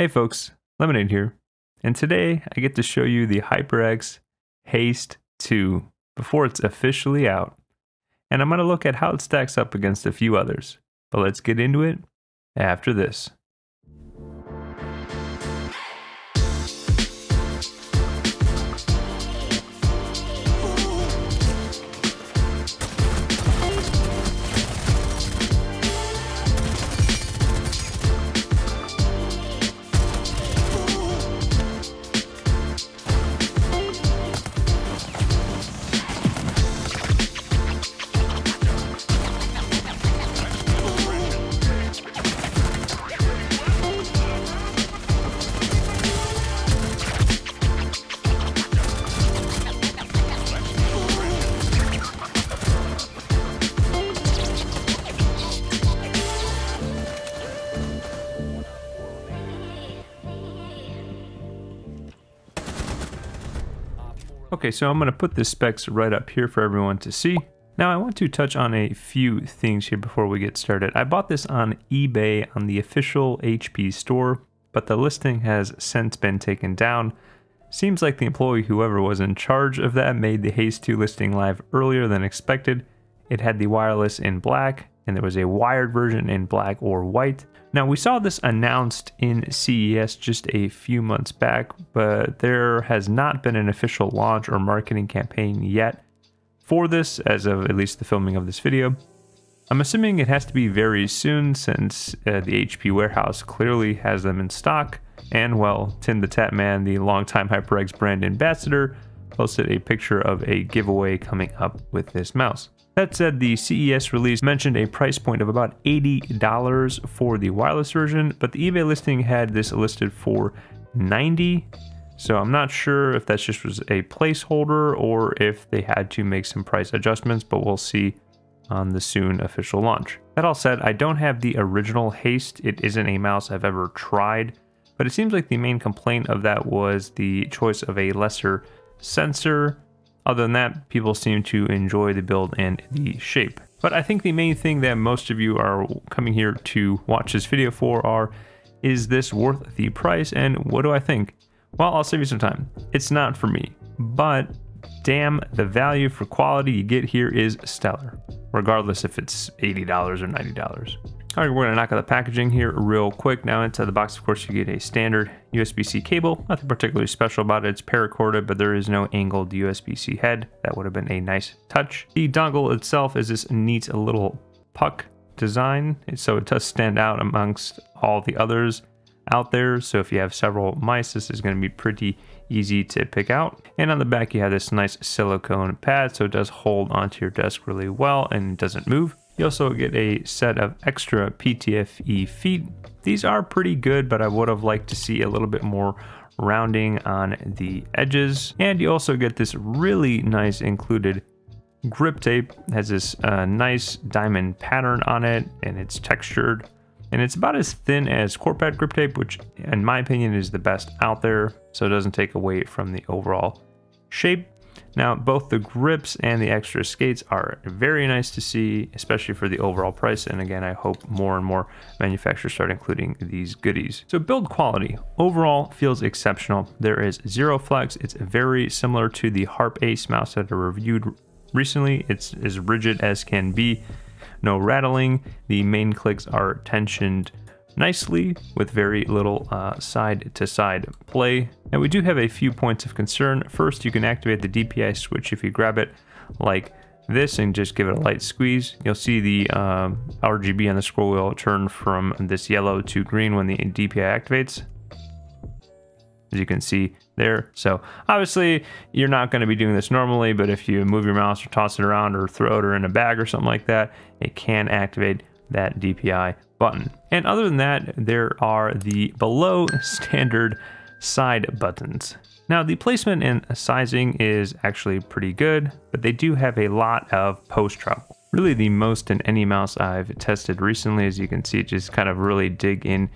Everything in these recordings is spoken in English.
Hey folks, Lemonade here, and today I get to show you the HyperX Haste 2 before it's officially out, and I'm going to look at how it stacks up against a few others. But let's get into it after this. Okay, so I'm to put the specs right up here for everyone to see. Now I want to touch on a few things here before we get started. I bought this on eBay on the official HP store, but the listing has since been taken down. Seems like the employee, whoever was in charge of that, made the Haste 2 listing live earlier than expected. It had the wireless in black, and there was a wired version in black or white. Now, we saw this announced in CES just a few months back, but there has not been an official launch or marketing campaign yet for this, as of at least the filming of this video. I'm assuming it has to be very soon since uh, the HP warehouse clearly has them in stock. And well, Tim the Tatman, the longtime HyperX brand ambassador, posted a picture of a giveaway coming up with this mouse. That said, the CES release mentioned a price point of about $80 for the wireless version, but the eBay listing had this listed for 90. so I'm not sure if that just was a placeholder or if they had to make some price adjustments, but we'll see on the soon official launch. That all said, I don't have the original Haste. It isn't a mouse I've ever tried, but it seems like the main complaint of that was the choice of a lesser sensor other than that, people seem to enjoy the build and the shape. But I think the main thing that most of you are coming here to watch this video for are, is this worth the price and what do I think? Well, I'll save you some time. It's not for me, but damn, the value for quality you get here is stellar, regardless if it's $80 or $90. All right, we're gonna knock out the packaging here real quick. Now inside the box, of course, you get a standard USB-C cable. Nothing particularly special about it. It's paracorded, but there is no angled USB-C head. That would have been a nice touch. The dongle itself is this neat little puck design, so it does stand out amongst all the others out there. So if you have several mice, this is going to be pretty easy to pick out. And on the back, you have this nice silicone pad, so it does hold onto your desk really well and doesn't move. You also get a set of extra PTFE feet. These are pretty good, but I would have liked to see a little bit more rounding on the edges. And you also get this really nice included grip tape. It has this uh, nice diamond pattern on it and it's textured. And it's about as thin as Corepad grip tape, which in my opinion is the best out there. So it doesn't take away from the overall shape. Now, both the grips and the extra skates are very nice to see, especially for the overall price. And again, I hope more and more manufacturers start including these goodies. So build quality overall feels exceptional. There is zero flex. It's very similar to the Harpe Ace mouse that I reviewed recently. It's as rigid as can be. No rattling. The main clicks are tensioned nicely with very little uh, side to side play. Now we do have a few points of concern. First, you can activate the DPI switch if you grab it like this and just give it a light squeeze. You'll see the uh, RGB on the scroll wheel turn from this yellow to green when the DPI activates. As you can see there. So obviously you're not going to be doing this normally, but if you move your mouse or toss it around or throw it or in a bag or something like that, it can activate that DPI button. And other than that, there are the below standard side buttons. Now the placement and sizing is actually pretty good, but they do have a lot of post travel. Really the most in any mouse I've tested recently, as you can see, just kind of really dig in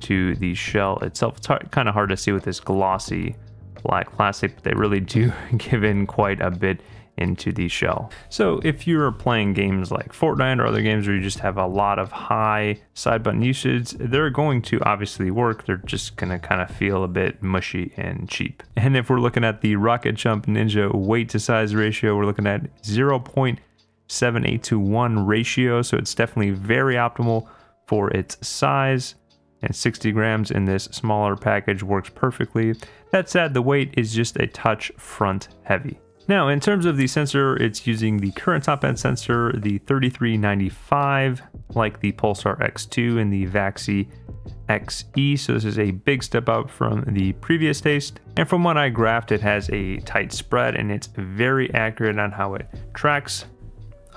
to the shell itself. It's hard, kind of hard to see with this glossy black plastic, but they really do give in quite a bit into the shell. So if you're playing games like Fortnite or other games where you just have a lot of high side button usage, they're going to obviously work. They're just going to kind of feel a bit mushy and cheap. And if we're looking at the Rocket Jump Ninja weight to size ratio, we're looking at 0.78 to 1 ratio. So it's definitely very optimal for its size and 60 grams in this smaller package works perfectly. That said, the weight is just a touch front heavy. Now, in terms of the sensor, it's using the current top-end sensor, the 3395, like the Pulsar X2 and the Vaxee XE, so this is a big step up from the previous Haste. And from what I graphed, it has a tight spread and it's very accurate on how it tracks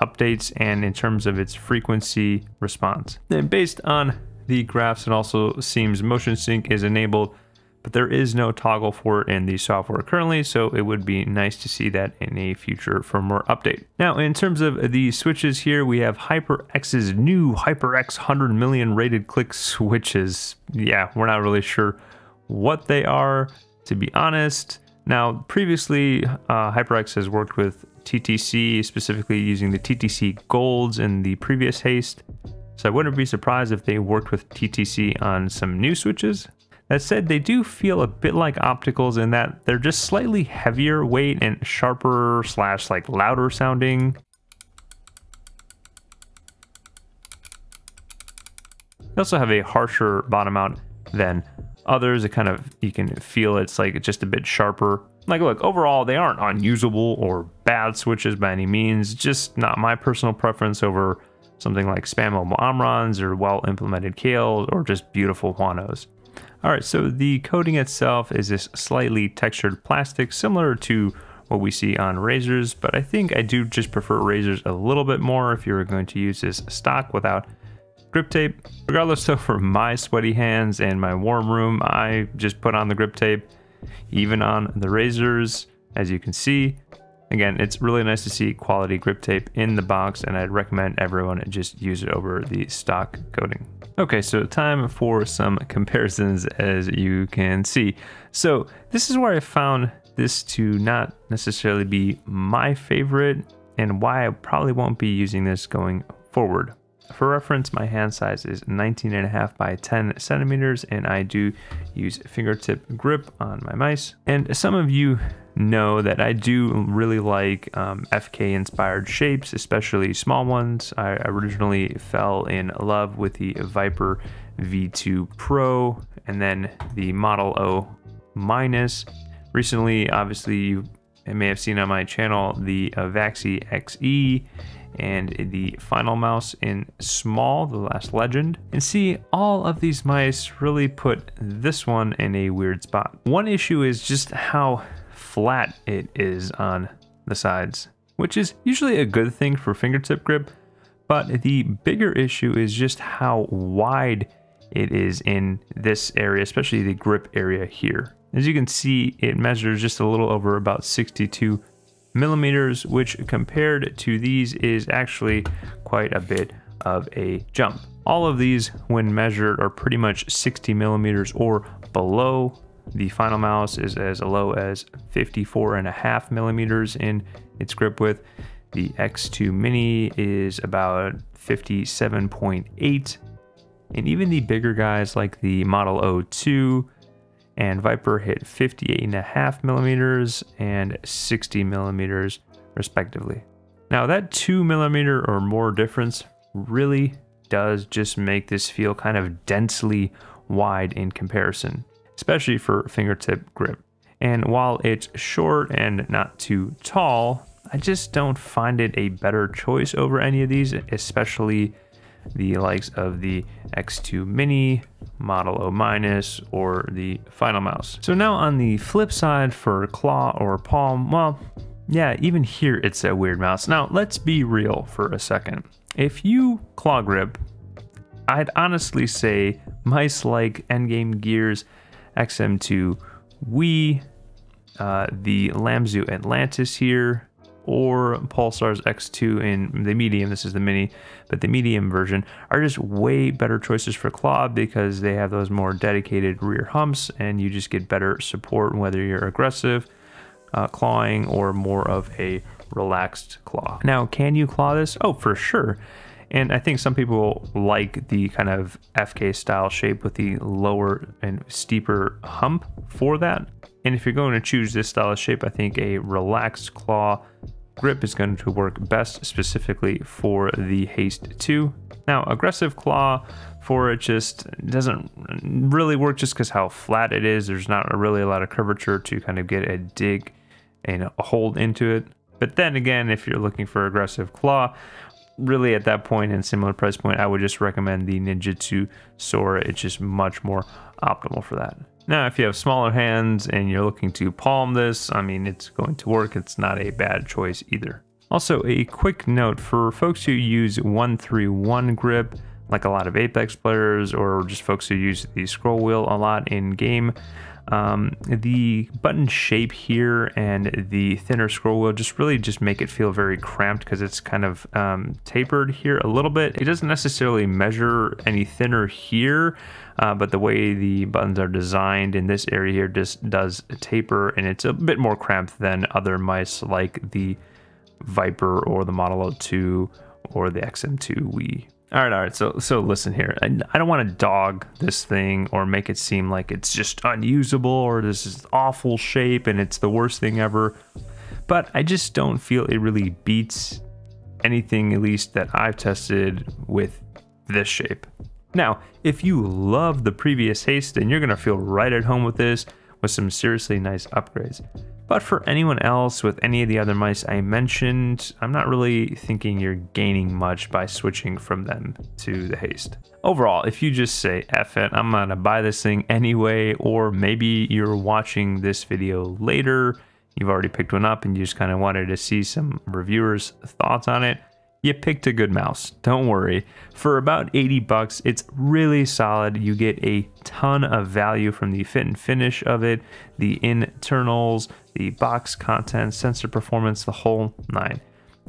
updates and in terms of its frequency response. And based on the graphs, it also seems motion sync is enabled but there is no toggle for it in the software currently, so it would be nice to see that in a future firmware update. Now, in terms of the switches here, we have HyperX's new HyperX 100 million rated click switches. Yeah, we're not really sure what they are, to be honest. Now, previously, uh, HyperX has worked with TTC, specifically using the TTC Golds in the previous haste. So I wouldn't be surprised if they worked with TTC on some new switches. That said, they do feel a bit like opticals in that they're just slightly heavier weight and sharper slash like louder sounding. They also have a harsher bottom out than others. It kind of, you can feel it's like just a bit sharper. Like, look, overall, they aren't unusable or bad switches by any means. Just not my personal preference over something like spammable Omrons or well implemented Kailhs or just beautiful Huanos. All right, so the coating itself is this slightly textured plastic, similar to what we see on Razers, but I think I do just prefer Razers a little bit more if you're going to use this stock without grip tape. Regardless, so for my sweaty hands and my warm room, I just put on the grip tape, even on the Razers, as you can see. Again, it's really nice to see quality grip tape in the box, and I'd recommend everyone just use it over the stock coating. Okay, so time for some comparisons as you can see. So this is where I found this to not necessarily be my favorite and why I probably won't be using this going forward. For reference, my hand size is 19 and a half by 10 centimeters, and I do use fingertip grip on my mice. And some of you know that I do really like um, FK inspired shapes, especially small ones. I originally fell in love with the Viper V2 Pro and then the Model O minus. Recently, obviously, you may have seen on my channel the uh, Vaxee XE and the Finalmouse in small, the last legend. And see, all of these mice really put this one in a weird spot. One issue is just how flat it is on the sides, which is usually a good thing for fingertip grip, but the bigger issue is just how wide it is in this area, especially the grip area here. As you can see, it measures just a little over about 62 millimeters, which compared to these is actually quite a bit of a jump. All of these, when measured, are pretty much 60 millimeters or below the Finalmouse is as low as 54 and a half millimeters in its grip width. The X2 Mini is about 57.8. And even the bigger guys like the Model O2 and Viper hit 58 and a half millimeters and 60 millimeters respectively. Now that two millimeter or more difference really does just make this feel kind of densely wide in comparison especially for fingertip grip. And while it's short and not too tall, I just don't find it a better choice over any of these, especially the likes of the X2 Mini, Model O minus, or the Finalmouse. So now on the flip side for claw or palm, well, yeah, even here it's a weird mouse. Now let's be real for a second. If you claw grip, I'd honestly say mice like Endgame Gears XM2 Wii, uh, the Lamzu Atlantis here, or Pulsar's X2 in the medium, this is the mini, but the medium version, are just way better choices for claw because they have those more dedicated rear humps and you just get better support whether you're aggressive uh, clawing or more of a relaxed claw. Now, can you claw this? Oh, for sure. And I think some people like the kind of FK style shape with the lower and steeper hump for that. And if you're going to choose this style of shape, I think a relaxed claw grip is going to work best specifically for the Haste 2. Now, aggressive claw for it just doesn't really work just because how flat it is. There's not really a lot of curvature to kind of get a dig and a hold into it. But then again, if you're looking for aggressive claw, really at that point and similar price point, I would just recommend the Ninjutsu Sora. It's just much more optimal for that. Now, if you have smaller hands and you're looking to palm this, I mean, it's going to work. It's not a bad choice either. Also, a quick note for folks who use 131 grip, like a lot of Apex players or just folks who use the scroll wheel a lot in game, um, the button shape here and the thinner scroll wheel just really just make it feel very cramped because it's kind of um, tapered here a little bit. It doesn't necessarily measure any thinner here, uh, but the way the buttons are designed in this area here just does taper and it's a bit more cramped than other mice like the Viper or the Model 2 or the XM2we. All right, all right. So, so listen here. I, I don't want to dog this thing or make it seem like it's just unusable or this is awful shape and it's the worst thing ever. But I just don't feel it really beats anything, at least that I've tested with this shape. Now, if you love the previous haste, then you're gonna feel right at home with this with some seriously nice upgrades. But for anyone else with any of the other mice I mentioned, I'm not really thinking you're gaining much by switching from them to the haste. Overall, if you just say, F it, I'm gonna buy this thing anyway, or maybe you're watching this video later, you've already picked one up and you just kind of wanted to see some reviewers' thoughts on it, you picked a good mouse. Don't worry. For about 80 bucks, it's really solid. You get a ton of value from the fit and finish of it, the internals, the box content, sensor performance, the whole nine.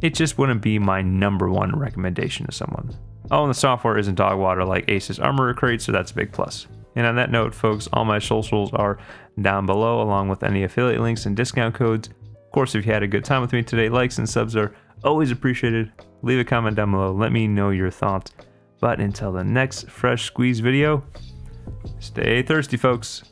It just wouldn't be my number one recommendation to someone. Oh, and the software isn't dog water like Asus Armoury Crate, so that's a big plus. And on that note, folks, all my socials are down below, along with any affiliate links and discount codes. Of course, if you had a good time with me today, likes and subs are always appreciated. Leave a comment down below, let me know your thoughts. But until the next Fresh Squeeze video, stay thirsty, folks.